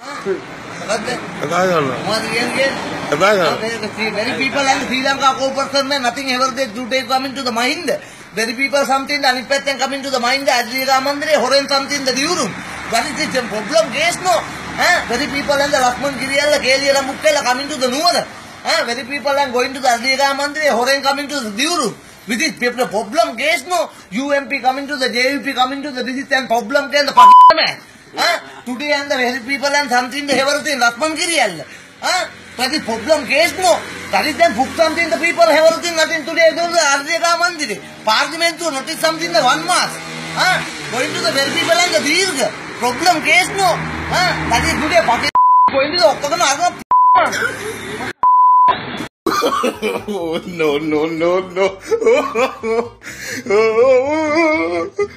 Very people and Sri Lanka co-person, nothing ever they do, they come into the mind. Very people something, the Anipatyan come into the mind, the Ajri Ramandre, Horan something, the Durum. What is the problem? Case no. Very people and the Lakman Giriyala, Kalyala Mukkala come into the Nuwana. Very people and going to the Ajri Ramandre, Horan coming to the Durum. With this people problem, case no. UMP coming to the JUP coming to the this resistance problem, can the man. Eh? Today and the very people and something the everything Lakman Giriyalla. Huh? That is problem case no. That is then book something the people have everything nothing today go to the Arjeka Mandiri. Parliament to notice something the one mass. Huh? Going to the very people and the Dirga. Problem case no. Huh? That is today pocket going to the Octagon Arma. Oh, no, no, no, no. Oh, oh, oh,